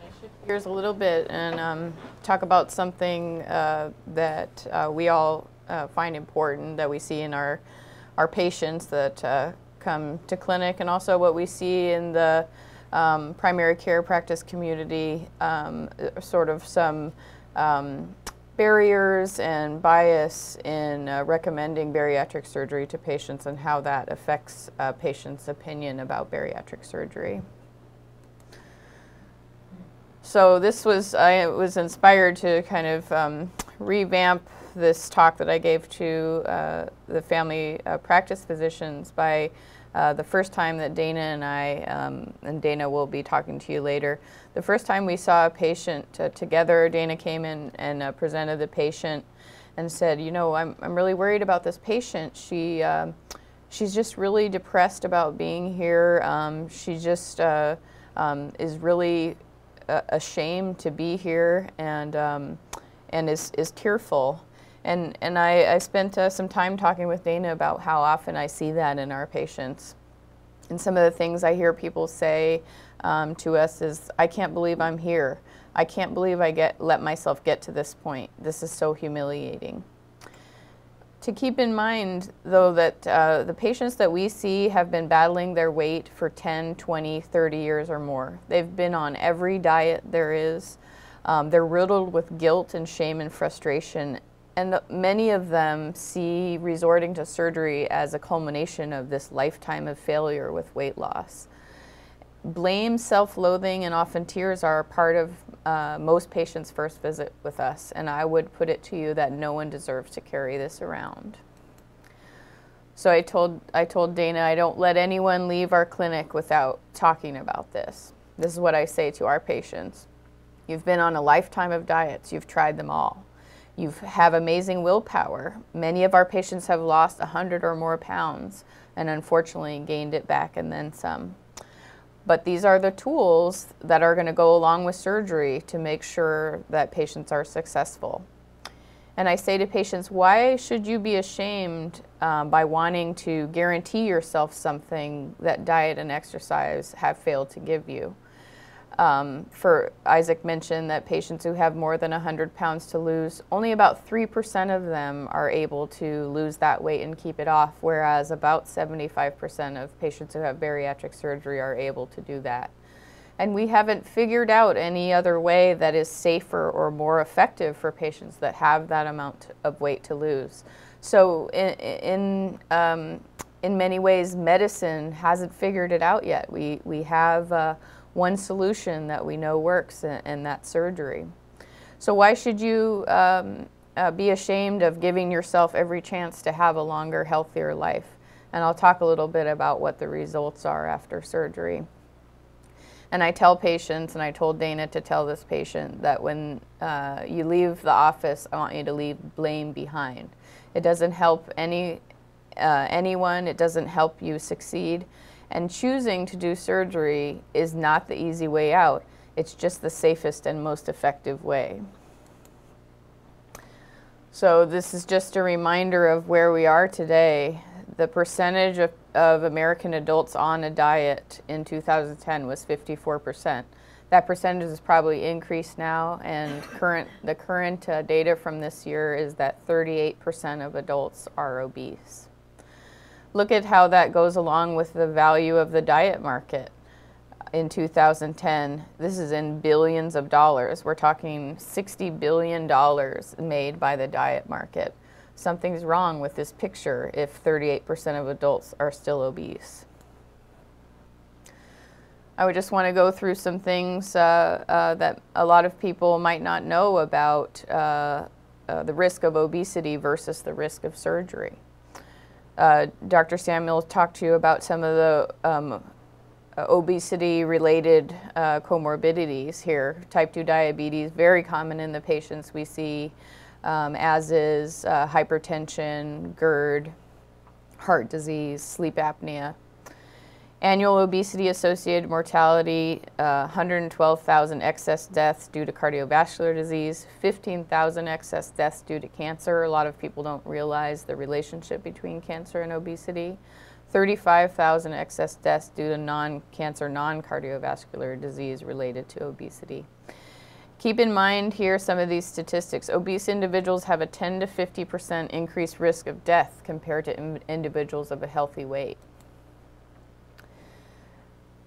want shift gears a little bit and um, talk about something uh, that uh, we all uh, find important that we see in our our patients that uh, come to clinic, and also what we see in the um, primary care practice community, um, sort of some um, barriers and bias in uh, recommending bariatric surgery to patients and how that affects uh, patients' opinion about bariatric surgery. So this was, I was inspired to kind of um, revamp this talk that I gave to uh, the family uh, practice physicians by uh, the first time that Dana and I, um, and Dana will be talking to you later, the first time we saw a patient uh, together, Dana came in and uh, presented the patient and said, you know, I'm, I'm really worried about this patient. She, um, she's just really depressed about being here. Um, she just uh, um, is really ashamed to be here and, um, and is, is tearful. And, and I, I spent uh, some time talking with Dana about how often I see that in our patients. And some of the things I hear people say um, to us is, I can't believe I'm here. I can't believe I get, let myself get to this point. This is so humiliating. To keep in mind, though, that uh, the patients that we see have been battling their weight for 10, 20, 30 years or more. They've been on every diet there is. Um, they're riddled with guilt and shame and frustration. And the, many of them see resorting to surgery as a culmination of this lifetime of failure with weight loss. Blame, self loathing, and often tears are part of uh, most patients' first visit with us, and I would put it to you that no one deserves to carry this around. So I told, I told Dana, I don't let anyone leave our clinic without talking about this. This is what I say to our patients. You've been on a lifetime of diets, you've tried them all. You have amazing willpower. Many of our patients have lost 100 or more pounds and unfortunately gained it back and then some. But these are the tools that are going to go along with surgery to make sure that patients are successful. And I say to patients, why should you be ashamed um, by wanting to guarantee yourself something that diet and exercise have failed to give you? Um, for Isaac mentioned that patients who have more than 100 pounds to lose, only about 3% of them are able to lose that weight and keep it off, whereas about 75% of patients who have bariatric surgery are able to do that. And we haven't figured out any other way that is safer or more effective for patients that have that amount of weight to lose. So in, in, um, in many ways, medicine hasn't figured it out yet. We, we have uh, one solution that we know works, and, and that's surgery. So why should you um, uh, be ashamed of giving yourself every chance to have a longer, healthier life? And I'll talk a little bit about what the results are after surgery. And I tell patients, and I told Dana to tell this patient, that when uh, you leave the office, I want you to leave blame behind. It doesn't help any, uh, anyone, it doesn't help you succeed. And choosing to do surgery is not the easy way out. It's just the safest and most effective way. So this is just a reminder of where we are today. The percentage of, of American adults on a diet in 2010 was 54%. That percentage has probably increased now, and current, the current uh, data from this year is that 38% of adults are obese. Look at how that goes along with the value of the diet market in 2010. This is in billions of dollars. We're talking $60 billion made by the diet market. Something's wrong with this picture if 38% of adults are still obese. I would just want to go through some things uh, uh, that a lot of people might not know about uh, uh the risk of obesity versus the risk of surgery uh, Dr. Samuel talked to you about some of the um, uh, obesity-related uh, comorbidities here. Type 2 diabetes, very common in the patients we see, um, as is uh, hypertension, GERD, heart disease, sleep apnea. Annual obesity-associated mortality, uh, 112,000 excess deaths due to cardiovascular disease, 15,000 excess deaths due to cancer. A lot of people don't realize the relationship between cancer and obesity. 35,000 excess deaths due to non-cancer, non-cardiovascular disease related to obesity. Keep in mind here some of these statistics. Obese individuals have a 10 to 50% increased risk of death compared to individuals of a healthy weight.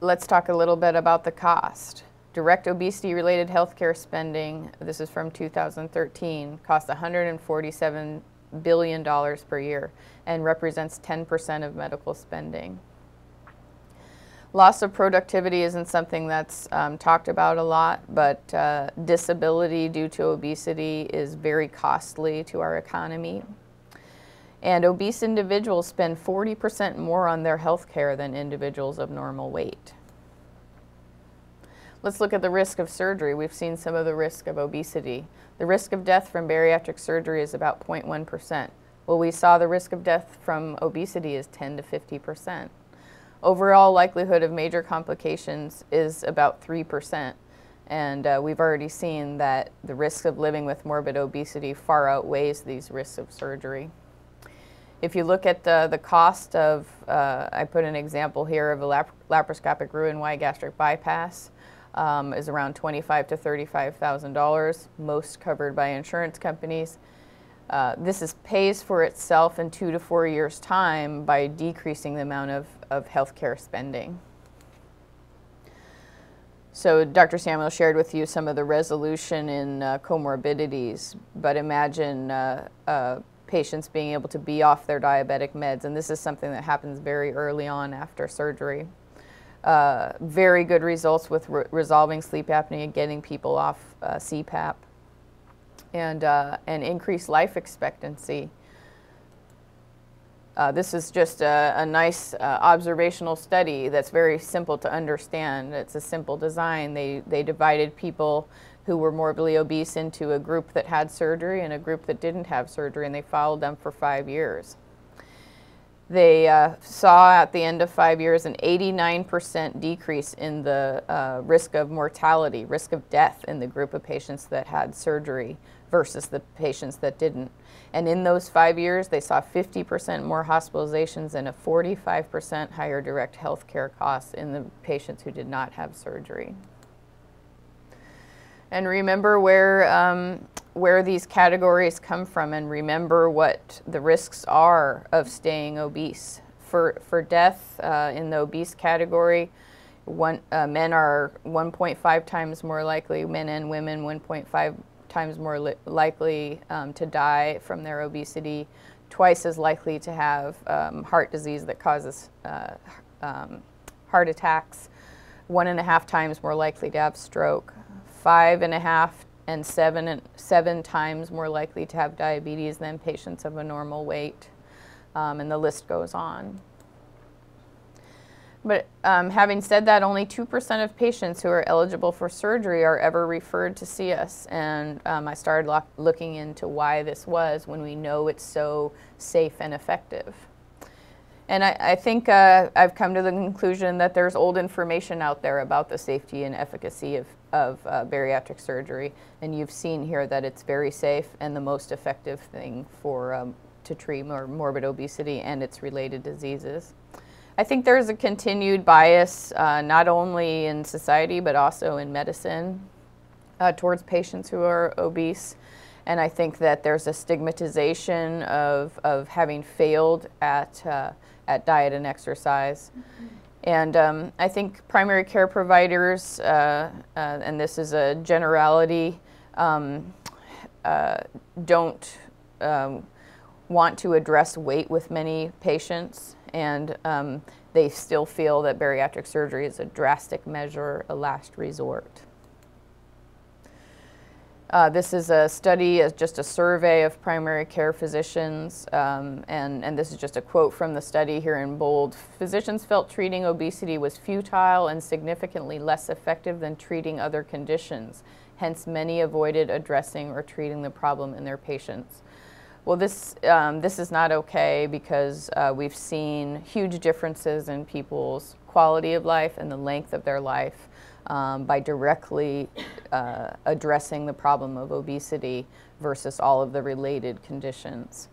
Let's talk a little bit about the cost. Direct obesity related healthcare spending, this is from 2013, costs $147 billion per year and represents 10% of medical spending. Loss of productivity isn't something that's um, talked about a lot, but uh, disability due to obesity is very costly to our economy. And obese individuals spend 40% more on their health care than individuals of normal weight. Let's look at the risk of surgery. We've seen some of the risk of obesity. The risk of death from bariatric surgery is about 0.1%. Well, we saw the risk of death from obesity is 10 to 50%. Overall likelihood of major complications is about 3%. And uh, we've already seen that the risk of living with morbid obesity far outweighs these risks of surgery. If you look at the, the cost of, uh, I put an example here of a lap laparoscopic Roux-en-Y gastric bypass um, is around twenty-five to thirty-five thousand dollars, most covered by insurance companies. Uh, this is pays for itself in two to four years' time by decreasing the amount of, of healthcare spending. So Dr. Samuel shared with you some of the resolution in uh, comorbidities, but imagine uh, uh, patients being able to be off their diabetic meds, and this is something that happens very early on after surgery. Uh, very good results with re resolving sleep apnea, and getting people off uh, CPAP, and, uh, and increased life expectancy. Uh, this is just a, a nice uh, observational study that's very simple to understand. It's a simple design. They, they divided people who were morbidly obese into a group that had surgery and a group that didn't have surgery, and they followed them for five years. They uh, saw at the end of five years an 89% decrease in the uh, risk of mortality, risk of death in the group of patients that had surgery versus the patients that didn't. And in those five years, they saw 50% more hospitalizations and a 45% higher direct health care costs in the patients who did not have surgery. And remember where um, where these categories come from and remember what the risks are of staying obese. For, for death uh, in the obese category, one, uh, men are 1.5 times more likely, men and women 1.5 times more li likely um, to die from their obesity, twice as likely to have um, heart disease that causes uh, um, heart attacks, one and a half times more likely to have stroke, five and a half and seven, and seven times more likely to have diabetes than patients of a normal weight. Um, and the list goes on. But um, having said that, only 2% of patients who are eligible for surgery are ever referred to see us. And um, I started lo looking into why this was when we know it's so safe and effective. And I, I think uh, I've come to the conclusion that there's old information out there about the safety and efficacy of, of uh, bariatric surgery. And you've seen here that it's very safe and the most effective thing for, um, to treat more morbid obesity and its related diseases. I think there's a continued bias, uh, not only in society, but also in medicine uh, towards patients who are obese. And I think that there's a stigmatization of, of having failed at uh, at diet and exercise. Mm-hmm. And um, I think primary care providers, uh, uh, and this is a generality, um, uh, don't um, want to address weight with many patients, and um, they still feel that bariatric surgery is a drastic measure, a last resort. Uh, this is a study, uh, just a survey of primary care physicians, um, and, and this is just a quote from the study here in bold. Physicians felt treating obesity was futile and significantly less effective than treating other conditions. Hence, many avoided addressing or treating the problem in their patients. Well, this, um, this is not okay because uh, we've seen huge differences in people's quality of life and the length of their life um, by directly uh, addressing the problem of obesity versus all of the related conditions.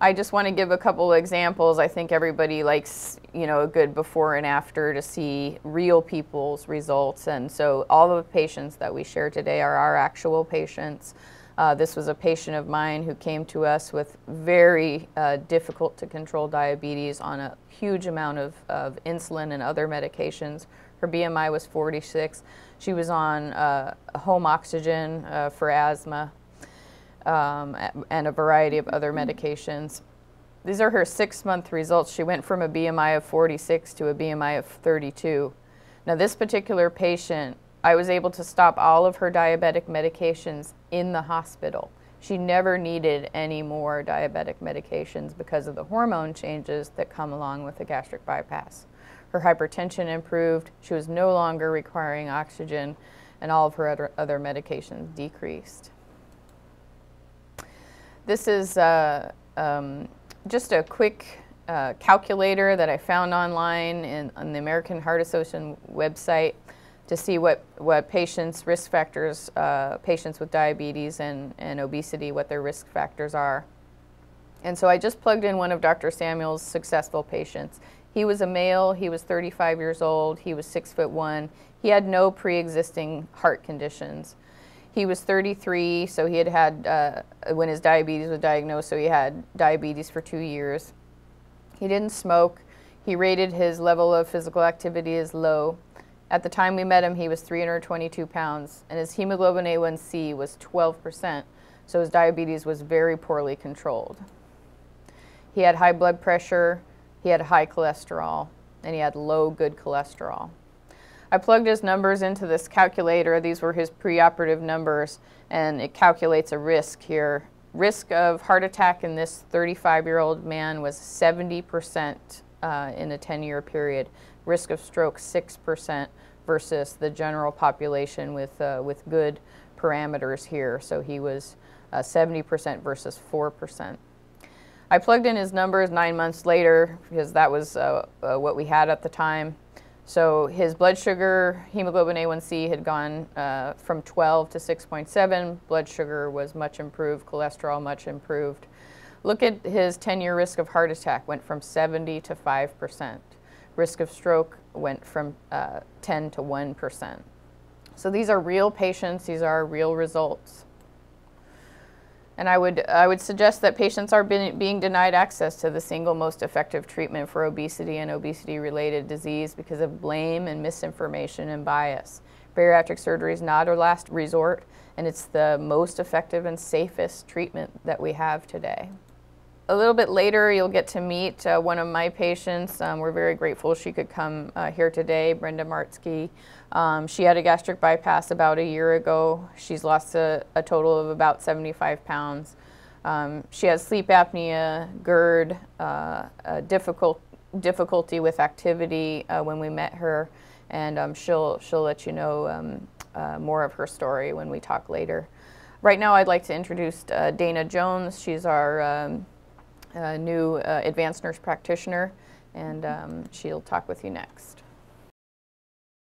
I just want to give a couple examples. I think everybody likes, you know, a good before and after to see real people's results. And so all of the patients that we share today are our actual patients. Uh, this was a patient of mine who came to us with very uh, difficult to control diabetes on a huge amount of, of, insulin and other medications. Her BMI was 46. She was on uh, home oxygen uh, for asthma um, and a variety of other medications. These are her six month results. She went from a BMI of 46 to a BMI of 32. Now, this particular patient, I was able to stop all of her diabetic medications in the hospital. She never needed any more diabetic medications because of the hormone changes that come along with the gastric bypass. Her hypertension improved, she was no longer requiring oxygen, and all of her other, medications decreased. This is uh, um, just a quick uh, calculator that I found online in, on the American Heart Association website to see what, what patients' risk factors, uh, patients with diabetes and, and obesity, what their risk factors are. And so I just plugged in one of Dr. Samuel's successful patients. He was a male, he was 35 years old, he was six foot one, he had no pre-existing heart conditions. He was 33, so he had had, uh, when his diabetes was diagnosed, so he had diabetes for two years. He didn't smoke. He rated his level of physical activity as low. At the time we met him, he was 322 pounds, and his hemoglobin A1C was 12%, so his diabetes was very poorly controlled. He had high blood pressure, he had high cholesterol, and he had low good cholesterol. I plugged his numbers into this calculator. These were his preoperative numbers, and it calculates a risk here. Risk of heart attack in this 35-year-old man was 70% uh, in a 10-year period. Risk of stroke 6% versus the general population with, uh, with good parameters here. So he was 70% uh, versus 4%. I plugged in his numbers nine months later because that was uh, uh, what we had at the time. So his blood sugar, hemoglobin A1C had gone uh, from 12 to 6.7. Blood sugar was much improved, cholesterol much improved. Look at his 10-year risk of heart attack went from 70 to 5%. Risk of stroke went from uh, 10 to 1%. So these are real patients, these are real results. And I would, I would suggest that patients are being, being denied access to the single most effective treatment for obesity and obesity-related disease because of blame and misinformation and bias. Bariatric surgery is not a last resort, and it's the most effective and safest treatment that we have today. A little bit later, you'll get to meet uh, one of my patients. Um, we're very grateful she could come uh, here today, Brenda Martsky. Um, she had a gastric bypass about a year ago. She's lost a, a total of about 75 pounds. Um, she has sleep apnea, GERD, uh, difficult, difficulty with activity uh, when we met her, and um, she'll, she'll let you know um, uh, more of her story when we talk later. Right now, I'd like to introduce uh, Dana Jones. She's our um, new uh, advanced nurse practitioner, and um, she'll talk with you next.